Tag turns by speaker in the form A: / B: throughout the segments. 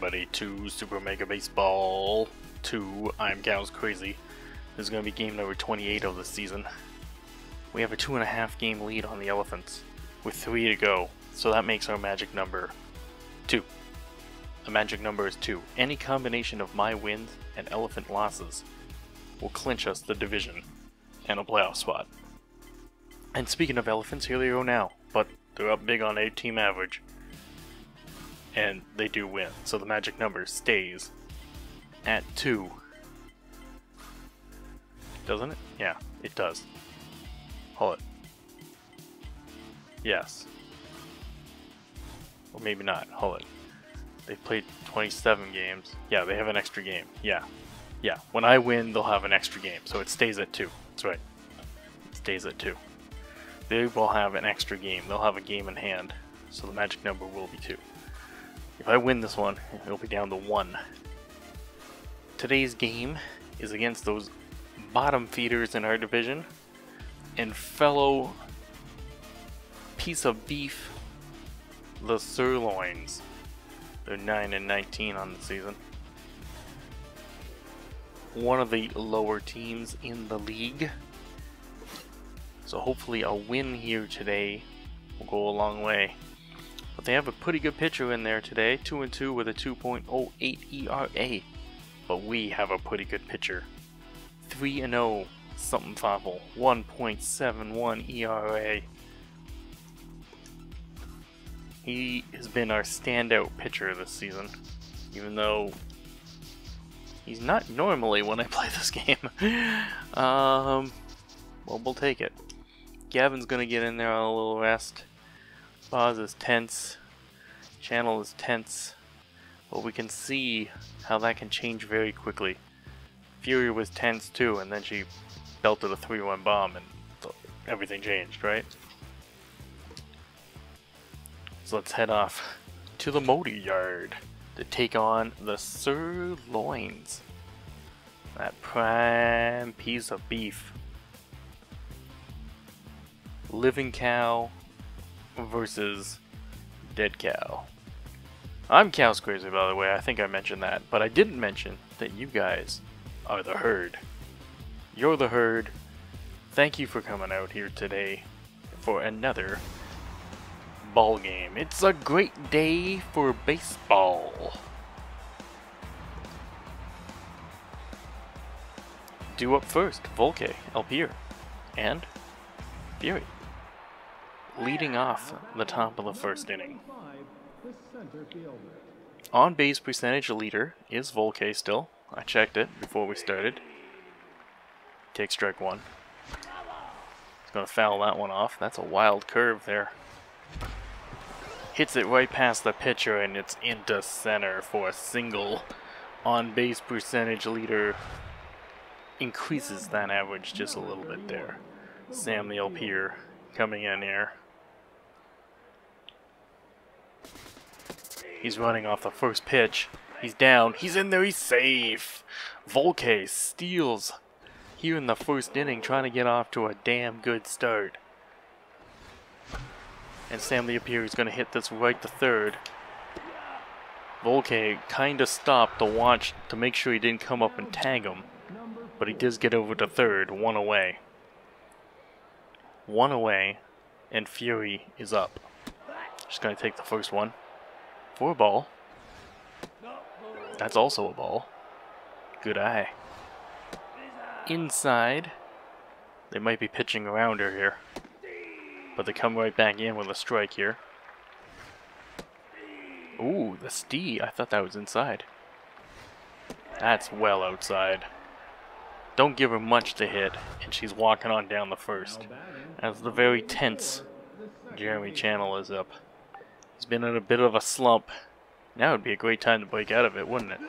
A: everybody to Super Mega Baseball 2. I'm Cows Crazy. This is going to be game number 28 of the season. We have a two and a half game lead on the Elephants, with three to go, so that makes our magic number 2. The magic number is 2. Any combination of my wins and Elephant losses will clinch us the division and a playoff spot. And speaking of Elephants, here they go now, but they're up big on a team average and they do win. So the magic number stays at 2. Doesn't it? Yeah, it does. Hold it. Yes. Or maybe not. Hold it. They've played 27 games. Yeah, they have an extra game. Yeah. Yeah. When I win, they'll have an extra game. So it stays at 2. That's right. It stays at 2. They will have an extra game. They'll have a game in hand. So the magic number will be 2. If I win this one, it'll be down to one. Today's game is against those bottom feeders in our division and fellow piece of beef, the Sirloins. They're 9 and 19 on the season. One of the lower teams in the league. So hopefully a win here today will go a long way. They have a pretty good pitcher in there today, 2 and 2 with a 2.08 ERA. But we have a pretty good pitcher. 3 and 0 something Fable, 1.71 ERA. He has been our standout pitcher this season, even though he's not normally when I play this game. um, well, we'll take it. Gavin's gonna get in there on a little rest. Boz is tense. Channel is tense. But we can see how that can change very quickly. Fury was tense too, and then she belted a 3-1 bomb and everything changed, right? So let's head off to the motor yard to take on the sirloins. That prime piece of beef. Living cow versus Dead Cow. I'm Cows Crazy, by the way. I think I mentioned that. But I didn't mention that you guys are the herd. You're the herd. Thank you for coming out here today for another ball game. It's a great day for baseball. Do up first, Volke, Elpier, and Fury leading off the top of the first inning. On base percentage leader is Volke still. I checked it before we started. Take strike one. He's going to foul that one off. That's a wild curve there. Hits it right past the pitcher and it's into center for a single. On base percentage leader increases that average just a little bit there. Samuel Pier coming in here. He's running off the first pitch. He's down. He's in there. He's safe. Volke steals here in the first inning, trying to get off to a damn good start. And Sam Leopier is going to hit this right to third. Volke kind of stopped to watch to make sure he didn't come up and tag him. But he does get over to third, one away. One away, and Fury is up. Just going to take the first one. For a ball. That's also a ball. Good eye. Inside. They might be pitching around her here. But they come right back in with a strike here. Ooh, the Stee. I thought that was inside. That's well outside. Don't give her much to hit, and she's walking on down the first. As the very tense Jeremy Channel is up. He's been in a bit of a slump. Now would be a great time to break out of it, wouldn't it?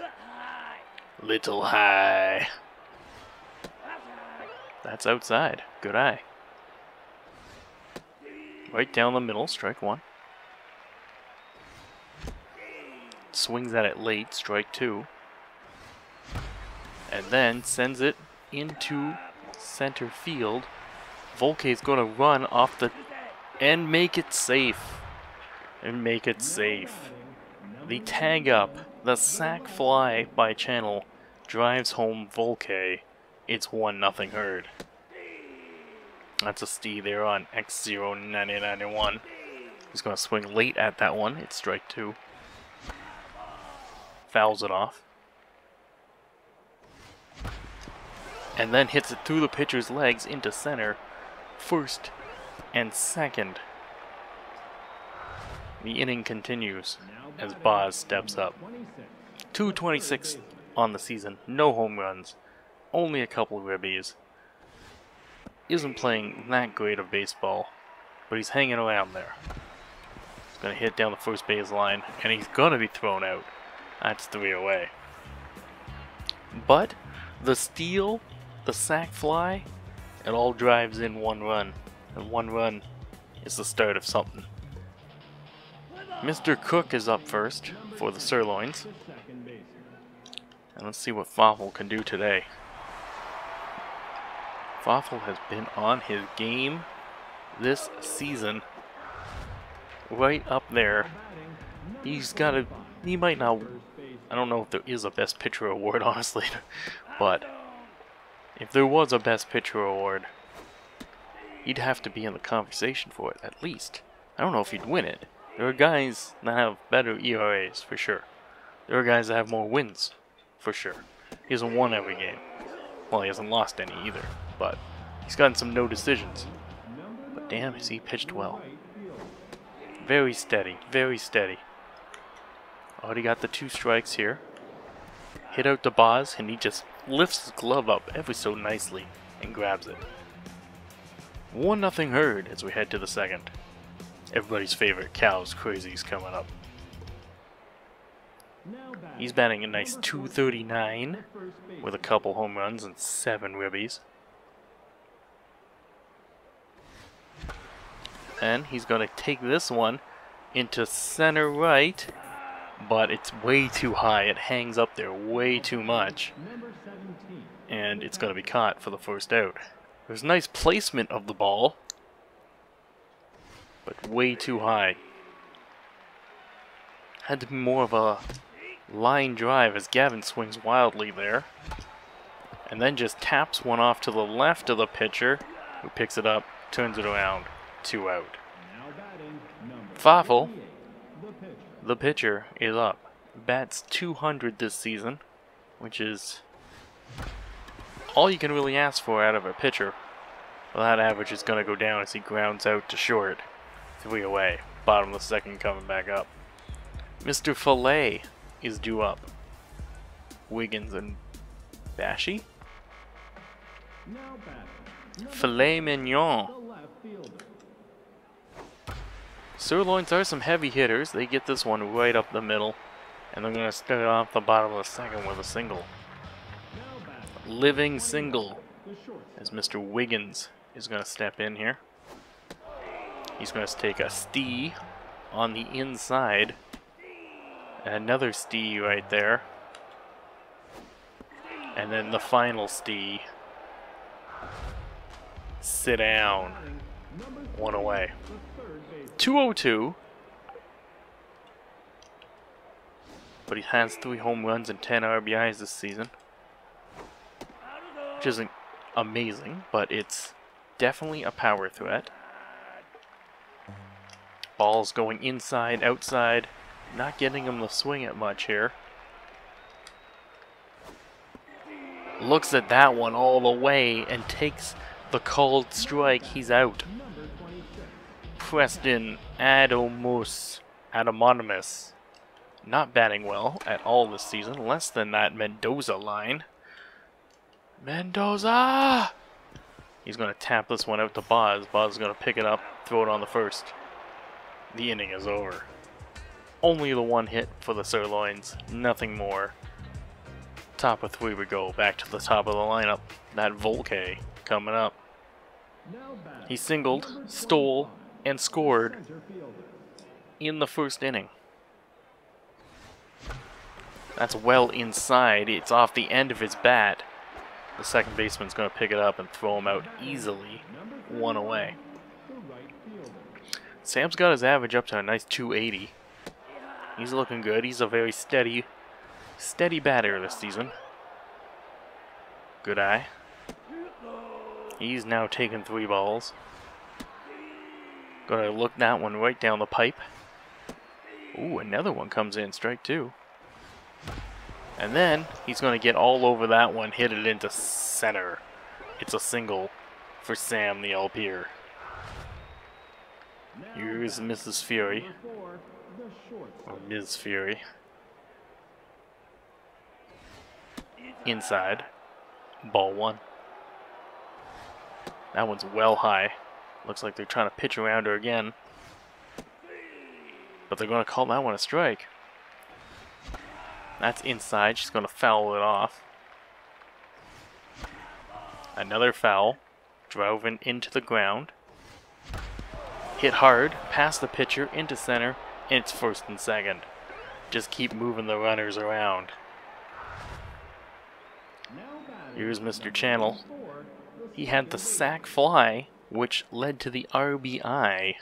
A: Little high. That's outside. Good eye. Right down the middle, strike one. Swings at it late, strike two. And then sends it into center field. Volke's going to run off the... and make it safe and make it safe. The tag up The sac fly by Channel drives home Volke. It's 1 nothing herd. That's a Stee there on X09091. He's going to swing late at that one. It's strike two. Fouls it off. And then hits it through the pitcher's legs into center. First and second. The inning continues as Boz steps up. 226 on the season, no home runs, only a couple of ribbies. Isn't playing that great of baseball, but he's hanging around there. He's going to hit down the first base line, and he's going to be thrown out. That's three away. But the steal, the sac fly, it all drives in one run. And one run is the start of something. Mr. Cook is up first for the Sirloins. And let's see what Fafel can do today. Fafel has been on his game this season. Right up there. He's got a... He might not... I don't know if there is a Best Pitcher award, honestly. but if there was a Best Pitcher award, he'd have to be in the conversation for it, at least. I don't know if he'd win it. There are guys that have better ERAs, for sure. There are guys that have more wins, for sure. He hasn't won every game. Well, he hasn't lost any either, but he's gotten some no decisions. But damn, has he pitched well. Very steady, very steady. Already got the two strikes here. Hit out the Boz, and he just lifts his glove up ever so nicely and grabs it. One nothing herd as we head to the second everybody's favorite cows crazy's coming up. He's batting a nice 239 with a couple home runs and seven ribbies. And he's going to take this one into center right, but it's way too high. It hangs up there way too much. And it's going to be caught for the first out. There's nice placement of the ball, but way too high. Had to be more of a line drive as Gavin swings wildly there. And then just taps one off to the left of the pitcher, who picks it up, turns it around, two out. Fafel, the pitcher, is up. Bats 200 this season, which is all you can really ask for out of a pitcher. Well, that average is going to go down as he grounds out to short. Three away. Bottom of the second coming back up. Mr. Filet is due up. Wiggins and Bashy? Filet mignon. Sirloins are some heavy hitters. They get this one right up the middle. And they're going to start off the bottom of the second with a single. Living single. As Mr. Wiggins is going to step in here. He's going to take a Stee on the inside. Another Stee right there. And then the final Stee. Sit down. One away. 202. But he has three home runs and 10 RBIs this season. Which isn't amazing, but it's definitely a power threat. Ball's going inside, outside. Not getting him to swing it much here. Looks at that one all the way and takes the called strike. He's out. Preston Adamus, Adamonymous. Not batting well at all this season. Less than that Mendoza line. Mendoza! He's going to tap this one out to Boz. Boz is going to pick it up, throw it on the first the inning is over. Only the one hit for the Sirloins, nothing more. Top of three we go, back to the top of the lineup. That Volke coming up. He singled, stole, and scored in the first inning. That's well inside. It's off the end of his bat. The second baseman's going to pick it up and throw him out easily. One away. Sam's got his average up to a nice 280. He's looking good. He's a very steady steady batter this season. Good eye. He's now taken three balls. Gonna look that one right down the pipe. Ooh, another one comes in, strike two. And then he's gonna get all over that one, hit it into center. It's a single for Sam the LPer. Here's Mrs. Fury. Or Ms. Fury. Inside. Ball one. That one's well high. Looks like they're trying to pitch around her again. But they're going to call that one a strike. That's inside. She's going to foul it off. Another foul. Driven into the ground. Hit hard, past the pitcher, into center, and it's first and second. Just keep moving the runners around. Here's Mr. Channel. He had the sac fly, which led to the RBI.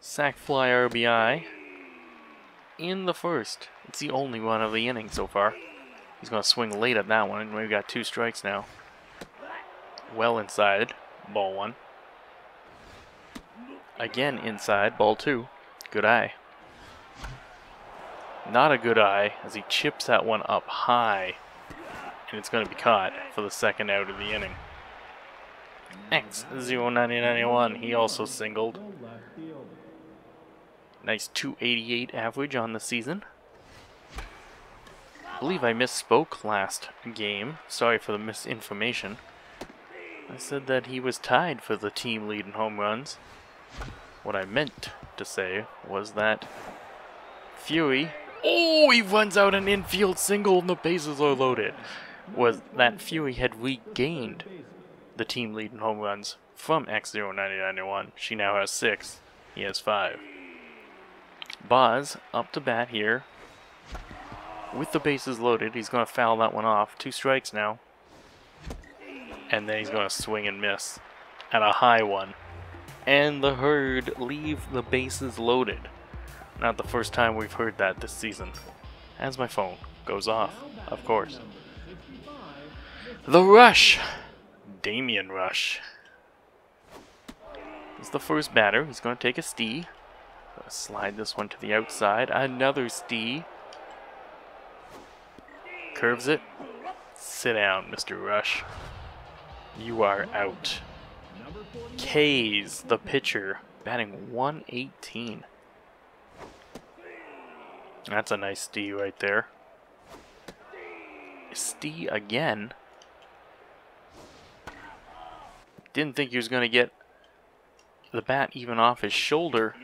A: Sac fly RBI in the first. It's the only one of the inning so far. He's going to swing late at that one, and we've got two strikes now. Well inside, ball one. Again inside, ball two. Good eye. Not a good eye as he chips that one up high. And it's going to be caught for the second out of the inning. X 09091, he also singled. Nice 288 average on the season. I believe I misspoke last game. Sorry for the misinformation. I said that he was tied for the team lead in home runs. What I meant to say was that Fury, oh, he runs out an infield single and the bases are loaded, was that Fury had regained the team lead in home runs from X09091. She now has six, he has five. Boz up to bat here. With the bases loaded, he's going to foul that one off. Two strikes now. And then he's going to swing and miss at a high one and the herd leave the bases loaded. Not the first time we've heard that this season. As my phone goes off, of course. The Rush! Damien Rush. He's the first batter. He's going to take a stee. Slide this one to the outside. Another stee. Curves it. Sit down, Mr. Rush. You are out. Kays, the pitcher, batting 118. That's a nice D right there. Stee again. Didn't think he was going to get the bat even off his shoulder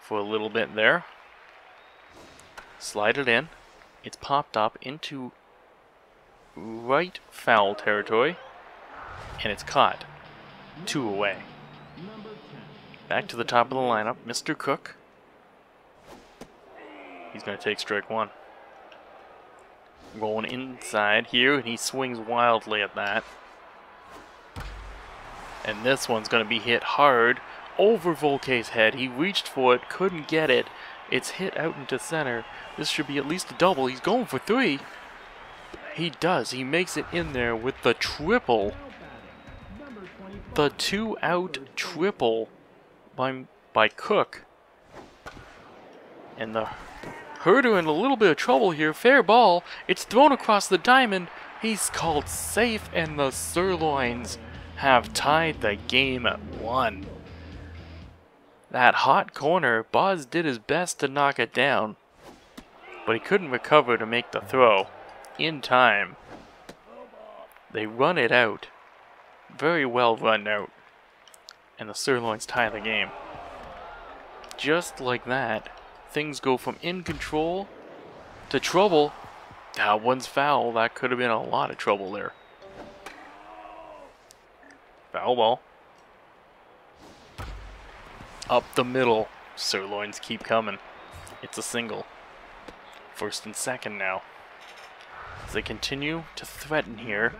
A: for a little bit there. Slide it in. It's popped up into right foul territory. And it's caught. Two away. Back to the top of the lineup, Mr. Cook. He's going to take strike one. Going inside here, and he swings wildly at that. And this one's going to be hit hard over Volke's head. He reached for it, couldn't get it. It's hit out into center. This should be at least a double. He's going for three. He does. He makes it in there with the triple the two out triple by, by Cook. And the Herder in a little bit of trouble here. Fair ball. It's thrown across the diamond. He's called safe, and the Sirloins have tied the game at one. That hot corner, Boz did his best to knock it down, but he couldn't recover to make the throw in time. They run it out very well run out. And the Sirloins tie the game. Just like that, things go from in control to trouble. That one's foul. That could have been a lot of trouble there. Foul ball. Up the middle. Sirloins keep coming. It's a single. First and second now. As they continue to threaten here,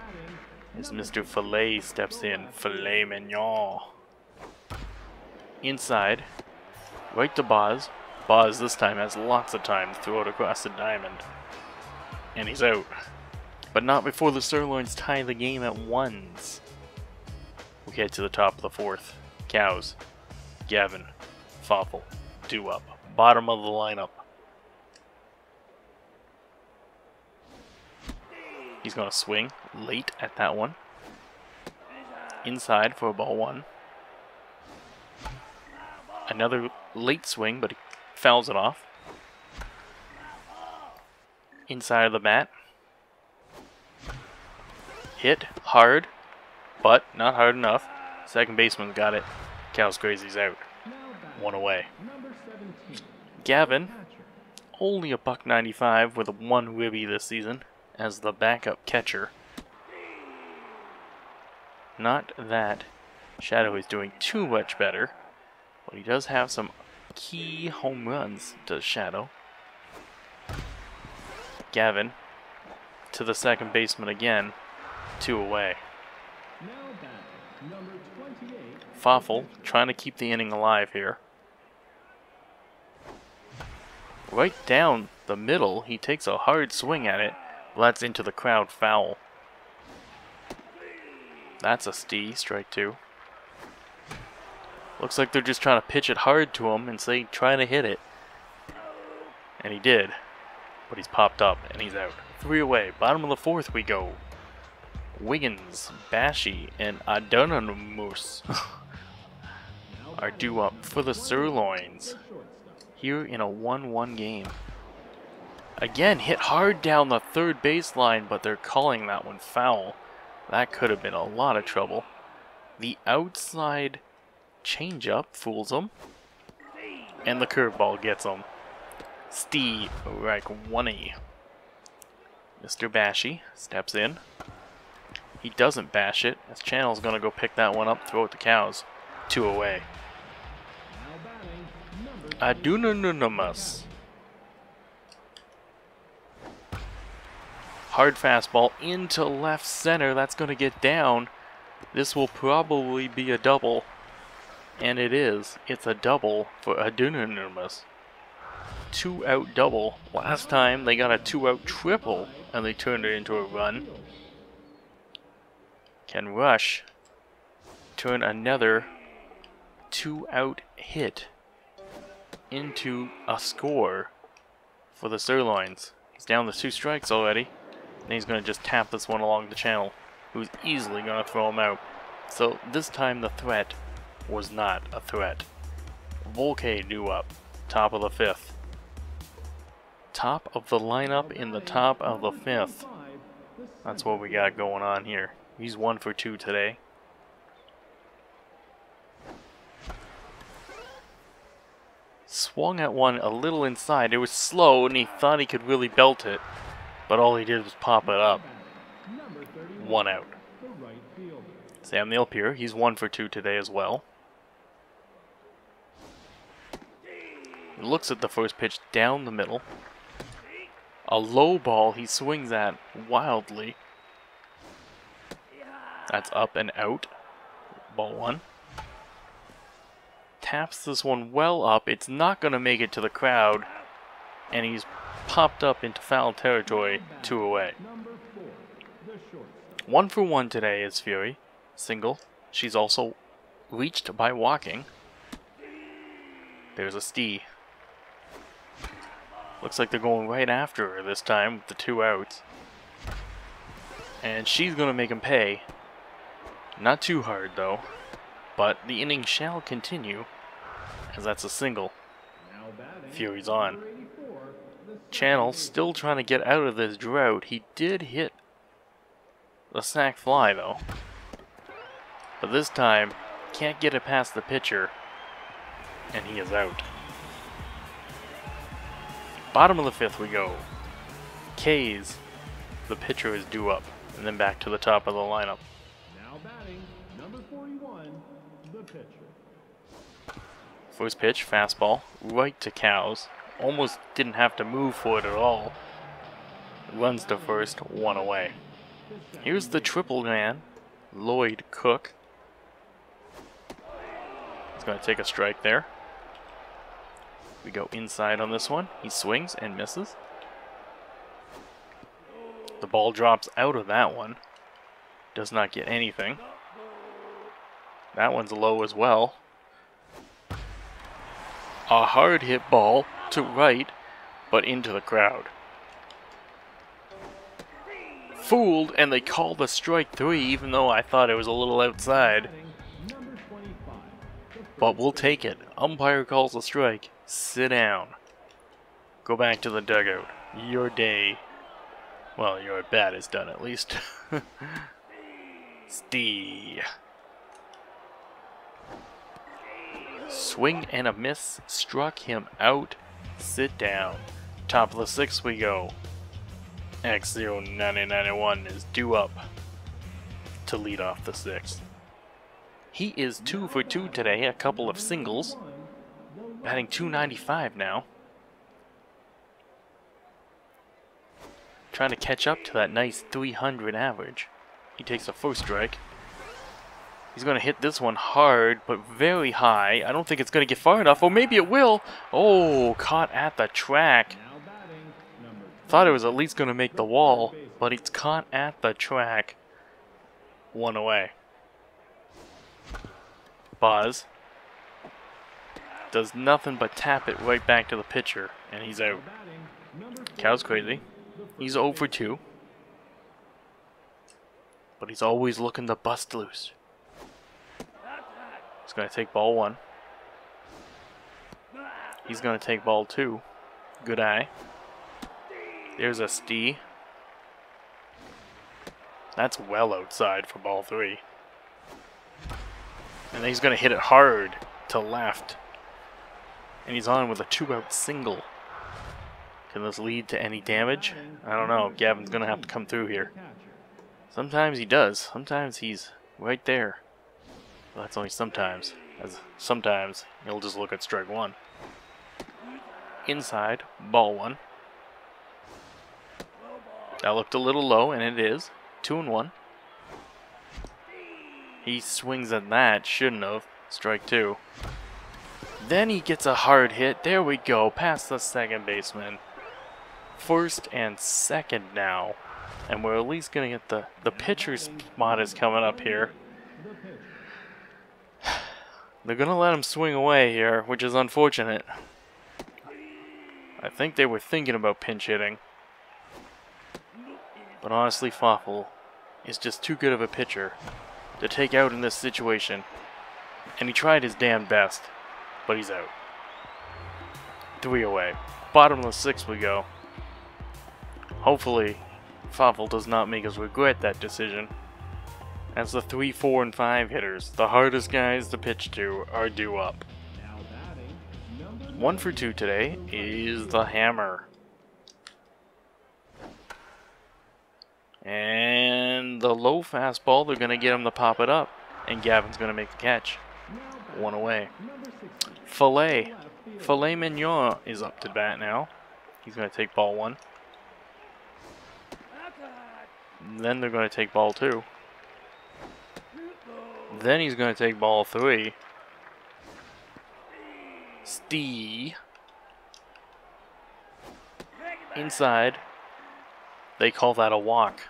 A: as Mr. Filet steps in. Filet mignon. Inside. Right to Boz. Boz this time has lots of time to throw it across the diamond. And he's out. But not before the Sirloins tie the game at ones. We head to the top of the fourth. Cows. Gavin. Fawful. Do up. Bottom of the lineup. He's going to swing late at that one. Inside for a ball one. Another late swing, but he fouls it off. Inside of the bat. Hit hard, but not hard enough. Second baseman got it. Cows Crazy's out. One away. Gavin, only a buck 95 with a one ribby this season as the backup catcher. Not that Shadow is doing too much better, but he does have some key home runs, does Shadow. Gavin to the second baseman again, two away. Fawful trying to keep the inning alive here. Right down the middle, he takes a hard swing at it. That's into the crowd foul. That's a stee, strike two. Looks like they're just trying to pitch it hard to him and say, try to hit it. And he did. But he's popped up and he's out. Three away. Bottom of the fourth we go. Wiggins, Bashy, and Adonanmus are due up for the Sirloins. Here in a 1-1 game. Again, hit hard down the third baseline, but they're calling that one foul. That could have been a lot of trouble. The outside changeup fools him. And the curveball gets him. Steve Rakwani. Mr. Bashy steps in. He doesn't bash it, as Channel's gonna go pick that one up, throw it to Cows. Two away. Adunanunamus. Hard fastball into left center. That's going to get down. This will probably be a double. And it is. It's a double for Adunanunamus. Two out double. Last time they got a two out triple and they turned it into a run. Can Rush turn another two out hit into a score for the Sirloins? He's down to two strikes already. And he's going to just tap this one along the channel, who's easily going to throw him out. So this time the threat was not a threat. Volcay due up, top of the fifth. Top of the lineup in the top of the fifth. That's what we got going on here. He's one for two today. Swung at one a little inside. It was slow and he thought he could really belt it. But all he did was pop it up. One out. Sam Nealpier, he's one for two today as well. Looks at the first pitch down the middle. A low ball he swings at wildly. That's up and out. Ball one. Taps this one well up. It's not going to make it to the crowd. And he's popped up into foul territory, two away. One for one today is Fury, single. She's also reached by walking. There's a Stee. Looks like they're going right after her this time with the two outs. And she's going to make him pay. Not too hard though. But the inning shall continue as that's a single. Fury's on. Channel still trying to get out of this drought. He did hit the sack fly though. But this time, can't get it past the pitcher. And he is out. Bottom of the fifth we go. K's, the pitcher is due up. And then back to the top of the lineup. Now batting, number 41, the pitcher. First pitch, fastball, right to Cows almost didn't have to move for it at all. Runs to first, one away. Here's the triple man, Lloyd Cook. He's going to take a strike there. We go inside on this one. He swings and misses. The ball drops out of that one. Does not get anything. That one's low as well. A hard hit ball to right, but into the crowd. Fooled, and they call the strike three, even though I thought it was a little outside. But we'll take it. Umpire calls a strike. Sit down. Go back to the dugout. Your day. Well, your bat is done at least. Stee. Swing and a miss struck him out. Sit down. Top of the sixth we go. X09091 is due up to lead off the sixth. He is two for two today, a couple of singles. Batting 295 now. Trying to catch up to that nice 300 average. He takes a first strike. He's going to hit this one hard, but very high. I don't think it's going to get far enough. Or maybe it will. Oh, caught at the track. Thought it was at least going to make the wall, but it's caught at the track. One away. Buzz does nothing but tap it right back to the pitcher, and he's out. Cow's crazy. He's 0 for 2. But he's always looking to bust loose. He's going to take ball one. He's going to take ball two. Good eye. There's a Stee. That's well outside for ball three. And he's going to hit it hard to left. And he's on with a two-out single. Can this lead to any damage? I don't know. Gavin's going to have to come through here. Sometimes he does. Sometimes he's right there. Well, that's only sometimes. As sometimes he'll just look at strike one. Inside, ball one. That looked a little low, and it is. Two and one. He swings at that, shouldn't have. Strike two. Then he gets a hard hit. There we go, past the second baseman. First and second now. And we're at least going to get the, the pitcher's spot is coming up here. They're going to let him swing away here, which is unfortunate. I think they were thinking about pinch hitting. But honestly, Fafel is just too good of a pitcher to take out in this situation. And he tried his damn best, but he's out. Three away. Bottom of the sixth we go. Hopefully, Fafel does not make us regret that decision. As the 3, 4, and 5 hitters, the hardest guys to pitch to, are due up. One for two today is the hammer. And the low fastball, they're going to get him to pop it up. And Gavin's going to make the catch. One away. Filet. Filet Mignon is up to bat now. He's going to take ball one. Then they're going to take ball two. Then he's going to take ball three. Stee. Inside. They call that a walk.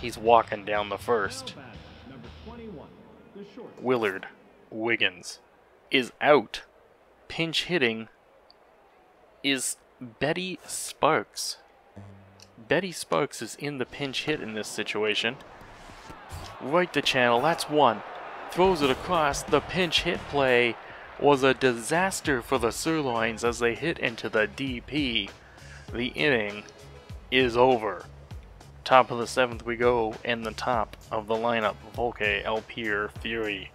A: He's walking down the first. Willard Wiggins is out. Pinch hitting is Betty Sparks. Betty Sparks is in the pinch hit in this situation. Right the channel, that's one. Throws it across. The pinch hit play was a disaster for the Sirloins as they hit into the DP. The inning is over. Top of the seventh we go, and the top of the lineup, Volke, Alpier, Fury.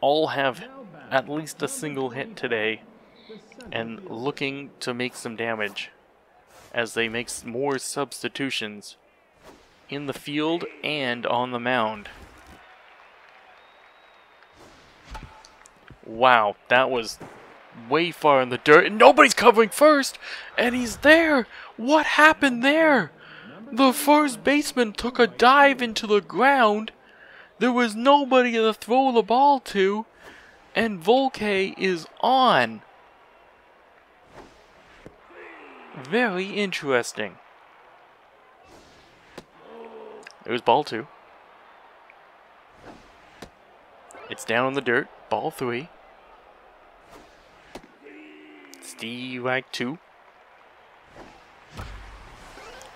A: All have at least a single hit today, and looking to make some damage as they make more substitutions in the field and on the mound. Wow, that was way far in the dirt, and nobody's covering first, and he's there! What happened there? The first baseman took a dive into the ground. There was nobody to throw the ball to. And Volke is on. Very interesting. It was ball two. It's down in the dirt. Ball three. Steve like two.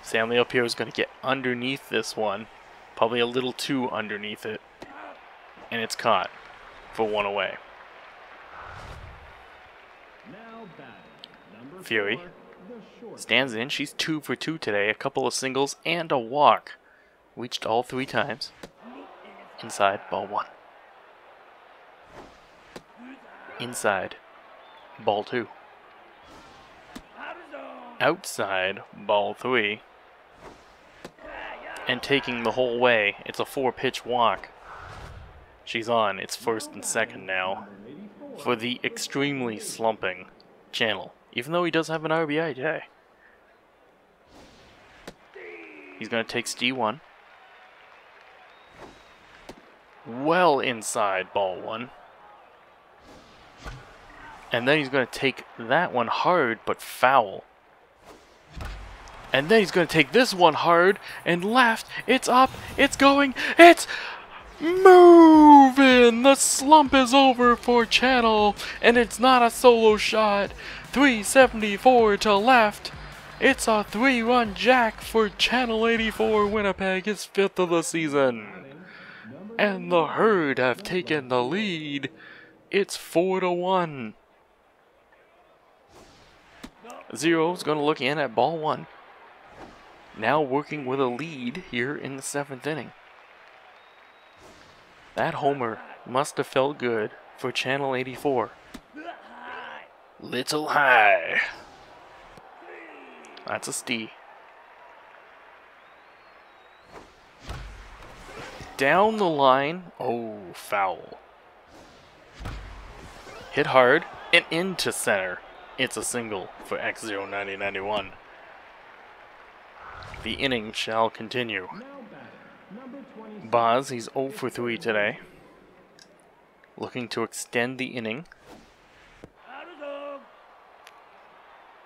A: Stanley up is going to get underneath this one. Probably a little too underneath it. And it's caught for one away. Fury stands in. She's two for two today. A couple of singles and a walk. Reached all three times. Inside, ball one. Inside, ball two. Outside, ball three. And taking the whole way, it's a four pitch walk. She's on, it's first and second now. For the extremely slumping channel. Even though he does have an RBI today. He's going to take D1. Well inside ball one. And then he's going to take that one hard, but foul. And then he's going to take this one hard and left. It's up. It's going. It's moving. The slump is over for Channel. And it's not a solo shot. 374 to left. It's a three-run jack for Channel 84 Winnipeg, his fifth of the season. And the Herd have taken the lead. It's 4 to 1. Zero's going to look in at ball one. Now working with a lead here in the seventh inning. That homer must have felt good for Channel 84. Little high. That's a stee. Down the line. Oh, foul. Hit hard and into center. It's a single for X09091. The inning shall continue. Boz, he's 0 for 3 today. Looking to extend the inning.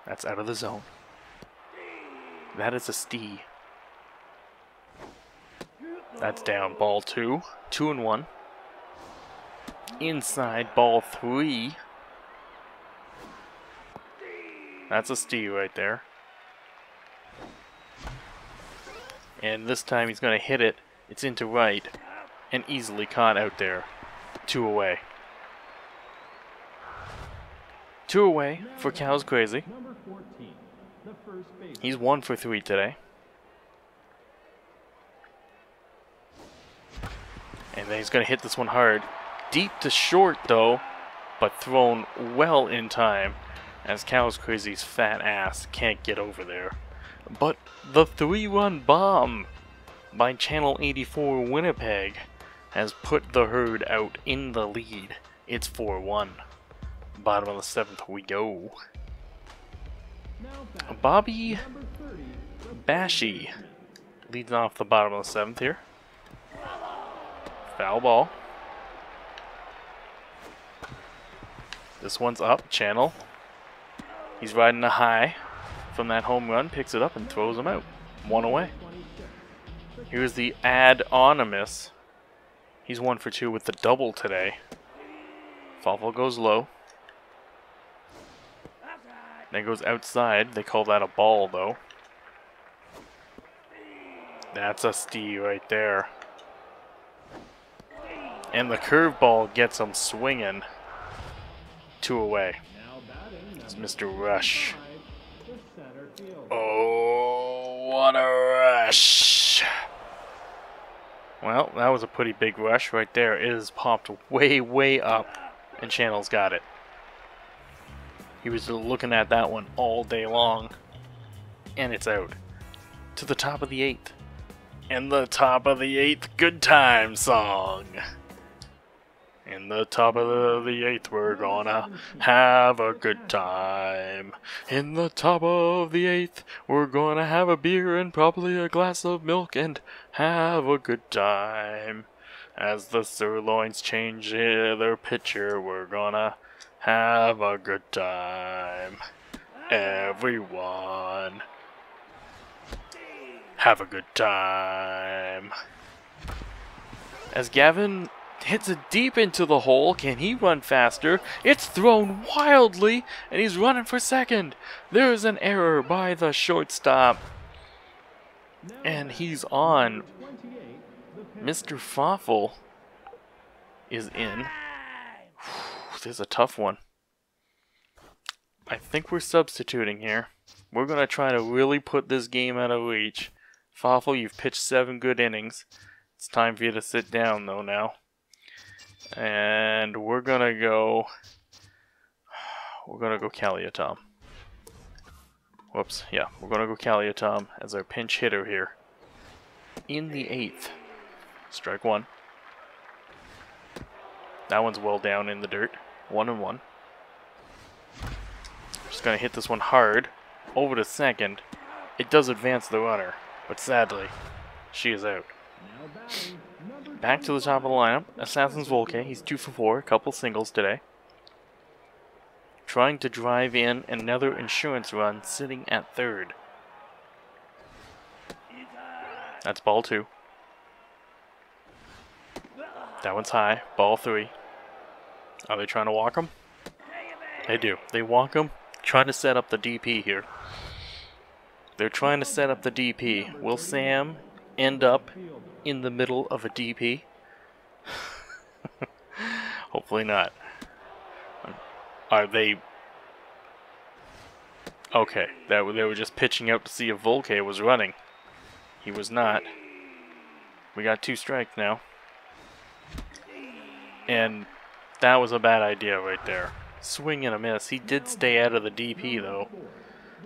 A: That's out of the zone. That is a stee. That's down. Ball two. Two and one. Inside ball three. That's a stee right there. And this time he's going to hit it. It's into right. And easily caught out there. Two away. Two away for Cows Crazy. He's one for three today. And then he's going to hit this one hard. Deep to short, though, but thrown well in time as Cows Crazy's fat ass can't get over there. But the three-run bomb by Channel 84 Winnipeg has put the herd out in the lead. It's 4-1. Bottom of the seventh we go. Bobby Bashy leads off the bottom of the seventh here. Foul ball. This one's up, channel. He's riding a high from that home run, picks it up and throws him out. One away. Here's the ad-onymous. He's one for two with the double today. Falvo goes low. Then goes outside. They call that a ball, though. That's a stee right there. And the curveball gets him swinging. Two away. It's Mr. Rush. What a rush. Well, that was a pretty big rush right there. It is popped way, way up, and Channel's got it. He was looking at that one all day long, and it's out. To the top of the eighth. And the top of the eighth good time song. In the top of the eighth, we're gonna have a good time. In the top of the eighth, we're gonna have a beer and probably a glass of milk and have a good time. As the sirloins change their picture, we're gonna have a good time. Everyone. Have a good time. As Gavin hits it deep into the hole, can he run faster? It's thrown wildly, and he's running for second. There's an error by the shortstop. And he's on. Mr. Fawful is in. This is a tough one. I think we're substituting here. We're going to try to really put this game out of reach. Fawful, you've pitched seven good innings. It's time for you to sit down, though, now. And we're to go... We're to go Kaliatom. Whoops, yeah. We're to go Kaliatom as our pinch hitter here. In the eighth. Strike one. That one's well down in the dirt. One and one. Just gonna hit this one hard. Over to second. It does advance the runner, but sadly, she is out. Back to the top of the lineup. Assassin's Volke. He's two for four. A couple singles today. Trying to drive in another insurance run, sitting at third. That's ball two. That one's high. Ball three. Are they trying to walk him? They do. They walk him, trying to set up the DP here. They're trying to set up the DP. Will Sam end up in the middle of a DP? Hopefully not. Are they... Okay, that they were just pitching out to see if Volke was running. He was not. We got two strikes now. And that was a bad idea right there. Swing and a miss. He did stay out of the DP though.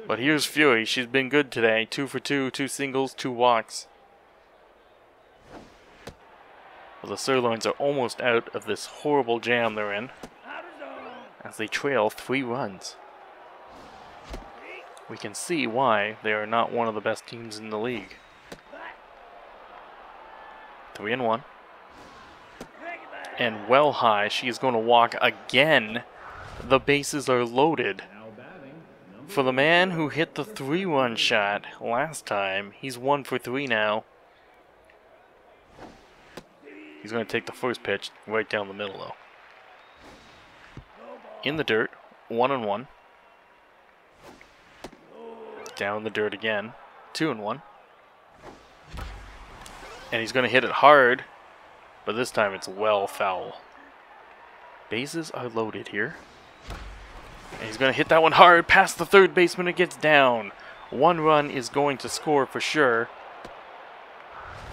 A: But here's Fury. She's been good today. Two for two, two singles, two walks. The Sirloins are almost out of this horrible jam they're in. As they trail three runs. We can see why they are not one of the best teams in the league. Three and one. And well high, she is going to walk again. The bases are loaded. For the man who hit the 3-1 shot last time, he's one for three now. He's going to take the first pitch right down the middle, though. In the dirt, one and one. Down the dirt again, two and one. And he's going to hit it hard, but this time it's well foul. Bases are loaded here. And he's going to hit that one hard past the third baseman. It gets down. One run is going to score for sure.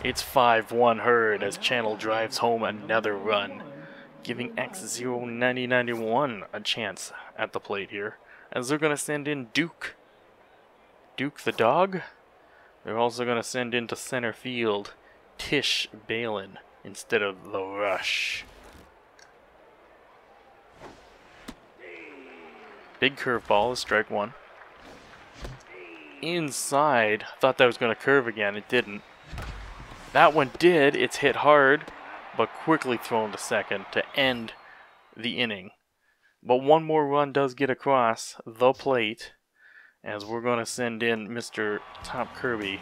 A: It's 5-1 Herd as Channel drives home another run, giving X09091 a chance at the plate here, as they're going to send in Duke. Duke the dog? They're also going to send into center field Tish Balin instead of the Rush. Big curveball is strike one. Inside. Thought that was going to curve again. It didn't. That one did. It's hit hard, but quickly thrown to second to end the inning. But one more run does get across the plate as we're going to send in Mr. Top Kirby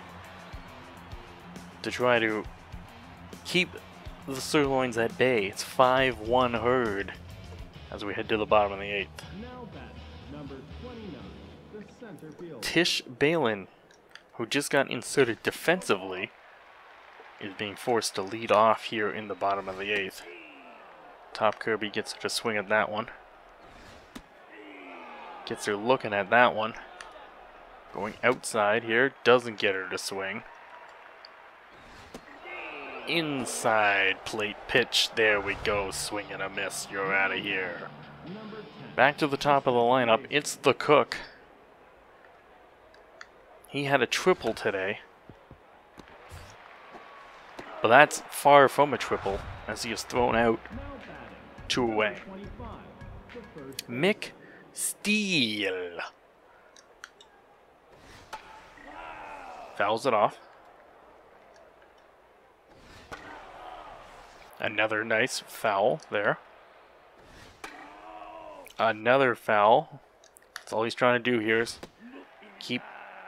A: to try to keep the sirloins at bay. It's 5-1 herd as we head to the bottom of the eighth. Tish Balin, who just got inserted defensively, is being forced to lead off here in the bottom of the eighth. Top Kirby gets her to swing at that one. Gets her looking at that one. Going outside here, doesn't get her to swing. Inside plate pitch, there we go, swing and a miss, you're out of here. Back to the top of the lineup, it's the cook. He had a triple today. But that's far from a triple, as he is thrown out two away. Mick Steele. Fouls it off. Another nice foul there. Another foul. That's all he's trying to do here is keep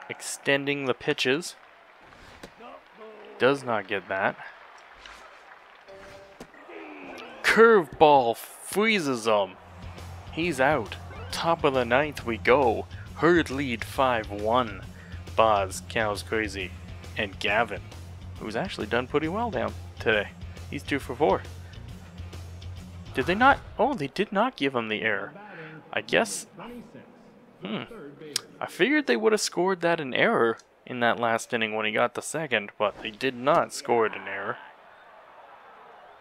A: extending the pitches. Does not get that. Curveball freezes him. He's out. Top of the ninth we go. Herd lead 5-1. Boz, Cows Crazy, and Gavin, who's actually done pretty well down today. He's two for four. Did they not? Oh, they did not give him the error. I guess. Hmm. I figured they would have scored that an error in that last inning when he got the second, but they did not score it an error.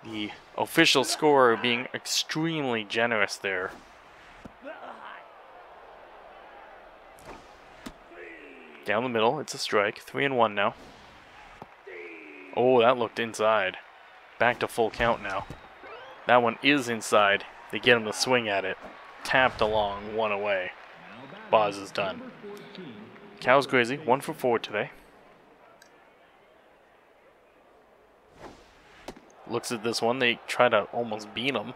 A: The official scorer being extremely generous there. Down the middle, it's a strike. Three and one now. Oh, that looked inside. Back to full count now. That one is inside. They get him to swing at it. Tapped along, one away. Boz is done. Cows Crazy, one for four today. Looks at this one, they try to almost beat him.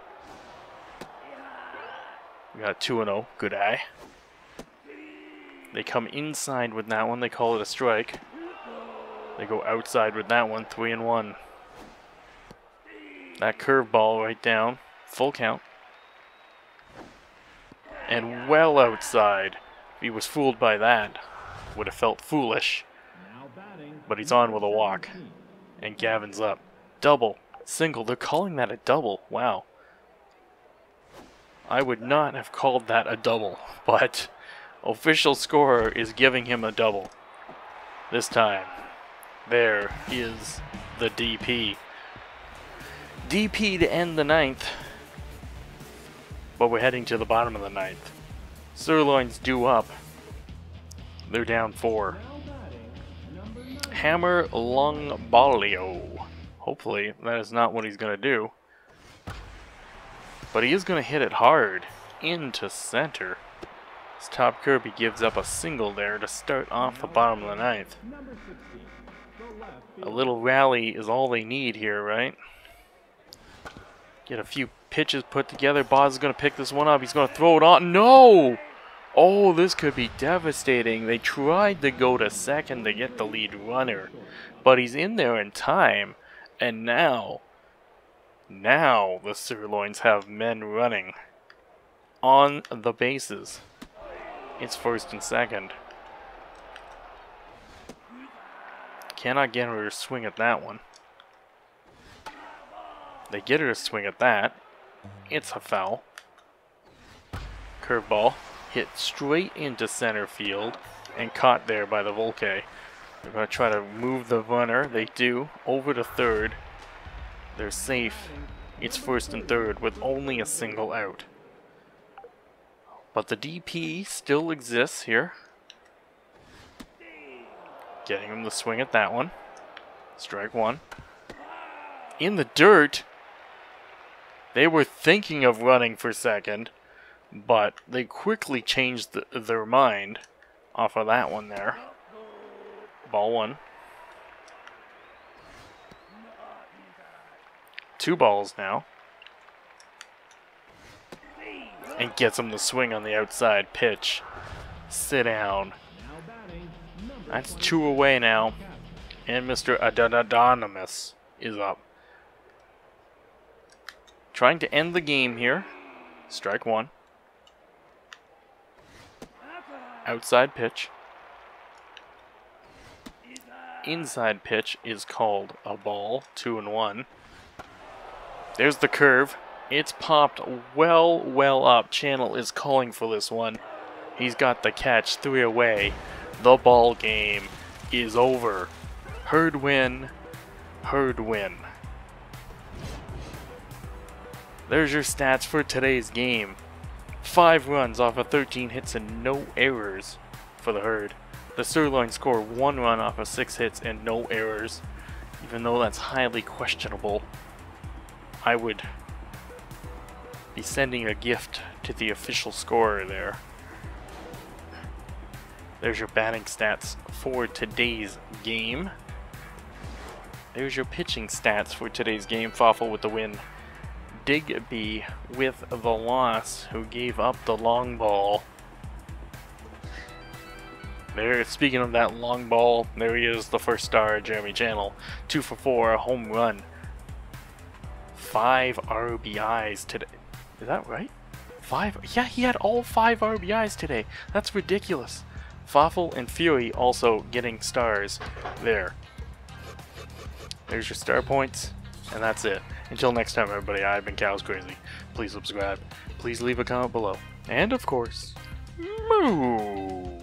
A: We got 2 0, good eye. They come inside with that one, they call it a strike. They go outside with that one, 3 and 1. That curveball right down, full count. And well outside. He was fooled by that, would have felt foolish. But he's on with a walk. And Gavin's up. Double. Single. They're calling that a double. Wow. I would not have called that a double, but official scorer is giving him a double. This time. There is the DP. DP to end the ninth. But we're heading to the bottom of the ninth. Sirloins due up. They're down four. Hammer Longbalio. Hopefully that is not what he's going to do. But he is going to hit it hard into center. His top Kirby gives up a single there to start off the bottom of the ninth. A little rally is all they need here, right? Get a few pitches put together. Boz is going to pick this one up. He's going to throw it on. No! Oh, this could be devastating. They tried to go to second to get the lead runner, but he's in there in time. And now, now the Sirloins have men running on the bases. It's first and second. Cannot get her to swing at that one. They get her to swing at that. It's a foul. Curveball hit straight into center field and caught there by the Volke. They're going to try to move the runner. They do. Over to third. They're safe. It's first and third with only a single out. But the DP still exists here. Getting him to swing at that one. Strike one. In the dirt. They were thinking of running for second. But they quickly changed the, their mind off of that one there. Ball one. Two balls now. And gets him the swing on the outside pitch. Sit down. That's two away now. And Mr. Adonymous is up. Trying to end the game here. Strike one. Outside pitch. Inside pitch is called a ball, two and one. There's the curve. It's popped well, well up. Channel is calling for this one. He's got the catch, three away. The ball game is over. Herd win, herd win. There's your stats for today's game. 5 runs off of 13 hits and no errors for the herd. The Sirloin score 1 run off of 6 hits and no errors. Even though that's highly questionable, I would be sending a gift to the official scorer there. There's your batting stats for today's game. There's your pitching stats for today's game. Fawful with the win. Digby with the loss, who gave up the long ball. there. Speaking of that long ball, there he is, the first star, Jeremy Channel. Two for four, a home run. Five RBIs today. Is that right? Five? Yeah, he had all five RBIs today. That's ridiculous. Fawful and Fury also getting stars there. There's your star points, and that's it. Until next time, everybody, I've been Cows Crazy. Please subscribe. Please leave a comment below. And of course, moo!